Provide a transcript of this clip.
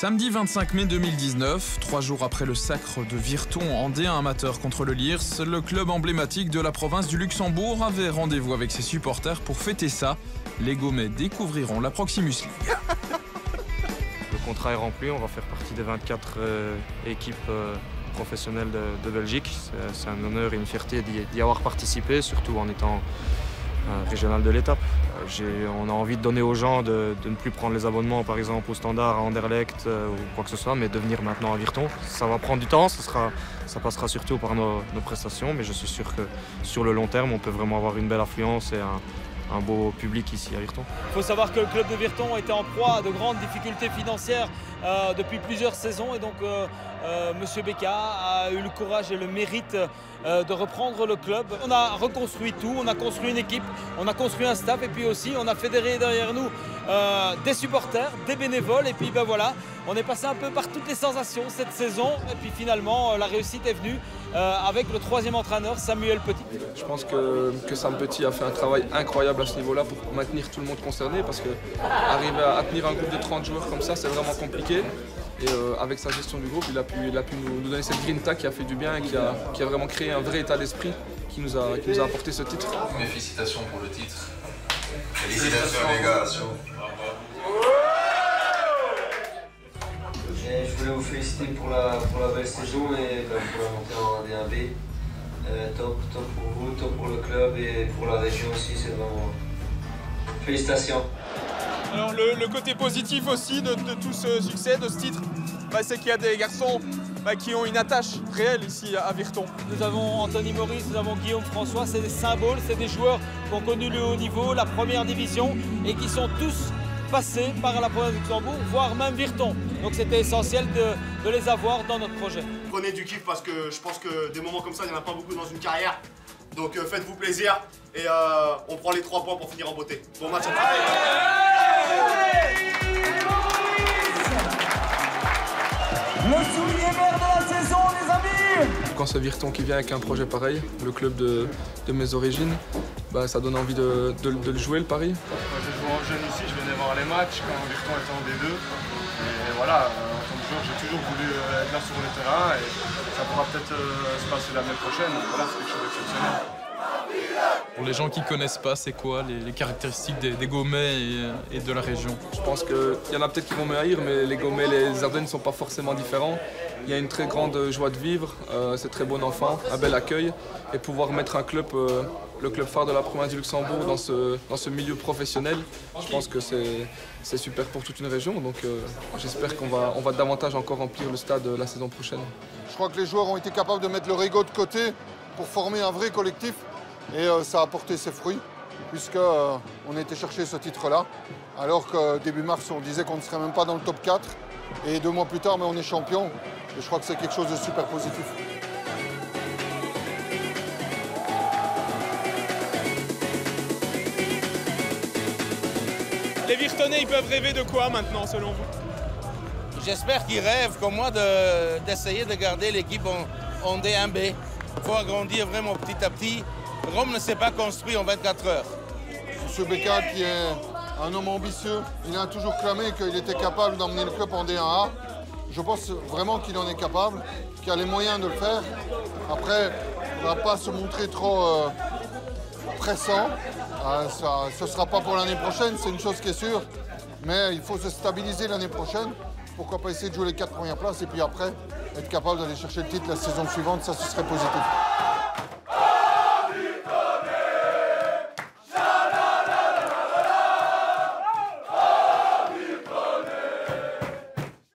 Samedi 25 mai 2019, trois jours après le sacre de Virton en D1 amateur contre le Liers, le club emblématique de la province du Luxembourg avait rendez-vous avec ses supporters pour fêter ça. Les Gomais découvriront la Proximus League. Le contrat est rempli, on va faire partie des 24 euh, équipes euh, professionnelles de, Belgique. C'est un honneur et une fierté d'y avoir participé, surtout en étant régional de l'étape. on a envie de donner aux gens de, ne plus prendre les abonnements par exemple au Standard, à Anderlecht ou quoi que ce soit, mais de venir maintenant à Virton. Ça va prendre du temps, ça, sera, ça passera surtout par nos, prestations, mais je suis sûr que sur le long terme, on peut vraiment avoir une belle affluence et un, un beau public ici à Virton. Il faut savoir que le club de Virton était en proie à de grandes difficultés financières euh, depuis plusieurs saisons. Et donc euh, euh, Monsieur Becca a eu le courage et le mérite de reprendre le club. On a reconstruit tout, on a construit une équipe, on a construit un staff. Et puis aussi on a fédéré derrière nous des supporters, des bénévoles. Et puis ben voilà, on est passé un peu par toutes les sensations cette saison. Et puis finalement la réussite est venue avec le troisième entraîneur Samuel Petit. Je pense que, que Sam Petit a fait un travail incroyable à ce niveau-là pour maintenir tout le monde concerné parce que arriver à tenir un groupe de 30 joueurs comme ça c'est vraiment compliqué. Et euh, avec sa gestion du groupe, il a pu, il a pu nous, donner cette grinta qui a fait du bien et qui a, qui a vraiment créé un vrai état d'esprit qui, nous a, qui nous a apporté ce titre. Mes félicitations pour le titre. Félicitations les gars. Féliciter pour la, pour la belle saison et ben, pour la montée en D1B. Euh, top, top pour vous, top pour le club et pour la région aussi, c'est vraiment... Félicitations. Alors le, côté positif aussi de, tout ce succès, de ce titre, bah, c'est qu'il y a des garçons bah, qui ont une attache réelle ici à Virton. Nous avons Anthony Maurice, nous avons Guillaume François, c'est des symboles, c'est des joueurs qui ont connu le haut niveau, la première division et qui sont tous passés par la province de Luxembourg, voire même Virton. Donc c'était essentiel de, de, les avoir dans notre projet. Prenez du kiff parce que je pense que des moments comme ça, il n'y en a pas beaucoup dans une carrière. Donc euh, faites-vous plaisir et euh, on prend les trois points pour finir en beauté. Bon match à Le soulier vert de la saison, les amis Quand c'est Virton qui vient avec un projet pareil, le club de, mes origines, bah, ça donne envie de, le jouer le pari. Moi j'ai joué en jeune ici, je venais voir les matchs quand Virton était en D2. Et voilà, euh, en tant que joueur, j'ai toujours voulu être là sur le terrain et ça pourra peut-être euh, se passer l'année prochaine. Voilà, c'est quelque chose d'exceptionnel. Pour les gens qui ne connaissent pas, c'est quoi les, caractéristiques des, des et, de la région? Je pense qu'il y en a peut-être qui vont me haïr, mais les Gomais et les Ardennes ne sont pas forcément différents. Il y a une très grande joie de vivre, euh, c'est très bon enfant, un bel accueil. Et pouvoir mettre un club, euh, le club phare de la province du Luxembourg, dans ce, dans ce milieu professionnel, je pense que c'est super pour toute une région. Donc euh, j'espère qu'on va, on va davantage encore remplir le stade la saison prochaine. Je crois que les joueurs ont été capables de mettre leur ego de côté pour former un vrai collectif. Et euh, ça a porté ses fruits, puisqu'on euh, on a été chercher ce titre-là, alors que début mars, on disait qu'on ne serait même pas dans le top 4. Et deux mois plus tard, mais on est champion. Et je crois que c'est quelque chose de super positif. Les Virtonais, ils peuvent rêver de quoi maintenant, selon vous? J'espère qu'ils rêvent, comme moi, d'essayer de, garder l'équipe en, en D1B. Il faut agrandir vraiment petit à petit Rome ne s'est pas construit en 24 heures. M. Becca, qui est un homme ambitieux, il a toujours clamé qu'il était capable d'emmener le club en D1A. Je pense vraiment qu'il en est capable, qu'il a les moyens de le faire. Après, il ne va pas se montrer trop euh, pressant. Euh, ce ne sera pas pour l'année prochaine, c'est une chose qui est sûre. Mais il faut se stabiliser l'année prochaine. Pourquoi pas essayer de jouer les quatre premières places et puis après, être capable d'aller chercher le titre la saison suivante, ça ce serait positif.